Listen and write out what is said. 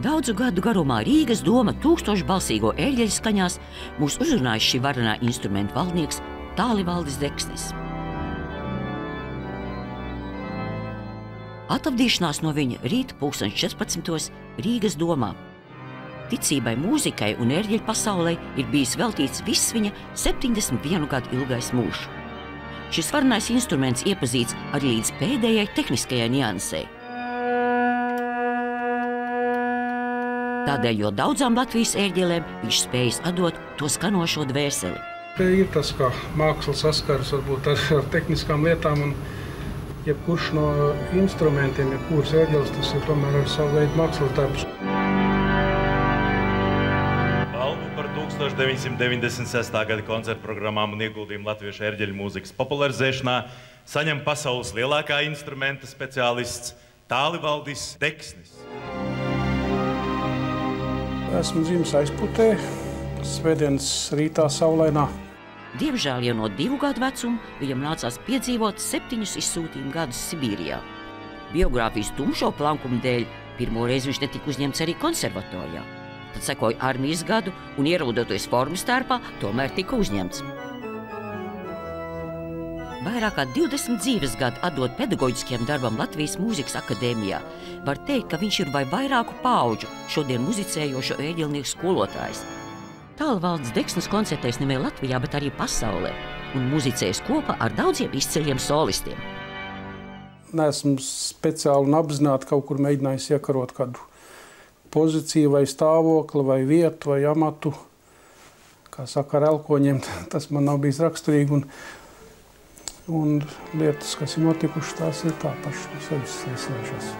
Daudzu gadu garumā Rīgas doma tūkstošbalsīgo eļļeļu skaņās mūs uzrunājis šī varenā instrumenta valdnieks Tālivaldis Deksnis. Atavdīšanās no viņa rīta pulksten 14. Rīgas domā. Ticībai, mūzikai un ērģeļu pasaulē ir bijis veltīts viss viņa 71 gadu ilgais mūžs. Šis varenais instruments iepazīts arī līdz pēdējai tehniskajai niansei. Tādēļ, jo daudzām Latvijas ērģelēm viņš spējas atdot to skanošo dvēseli. Ir tas, kā mākslas saskaras varbūt ar, ar tehniskām lietām. Un... Jebkurš no instrumentiem, jebkuras ērģeles, tas ir tomēr ar savu veidu mākslas darbs. Balvu par 1996. gada koncertu programmām un ieguldījumu latviešu ērģeļu mūzikas popularizēšanā saņem pasaules lielākā instrumenta speciālists Tālivaldis Deksnis. Esmu dzimis aizputē, svētdienas rītā saulainā. Diemžēl jau no divu gadu vecuma viņam nācās piedzīvot septiņus izsūtījumu gadus Sibīrijā. Biogrāfijas tumšo plankumu dēļ pirmo reizi viņš netika uzņemts arī konservatorijā. Tad sekoja armijas gadu un ierodoties formas starpā, tomēr tika uzņemts. Vairāk kā 20 dzīves gadu atdot pedagoģiskiem darbam Latvijas Mūzikas akadēmijā. Var teikt, ka viņš ir vai vairāku pauģu šodien muzicējošo ēģelnieku skolotājs. Tālvaldes Deksnis koncertēs nevien Latvijā, bet arī pasaulē un muzicējas kopā ar daudziem izceļiem solistiem. Nesmu speciāli un apzināti kaut kur mēģinājis iekarot kādu pozīciju vai stāvokli vai vietu vai amatu. Kā saka ar elkoņiem, tas man nav bijis raksturīgi. Un, un lietas, kas ir notikušas, tās ir tā pašas sevis izslēgšas.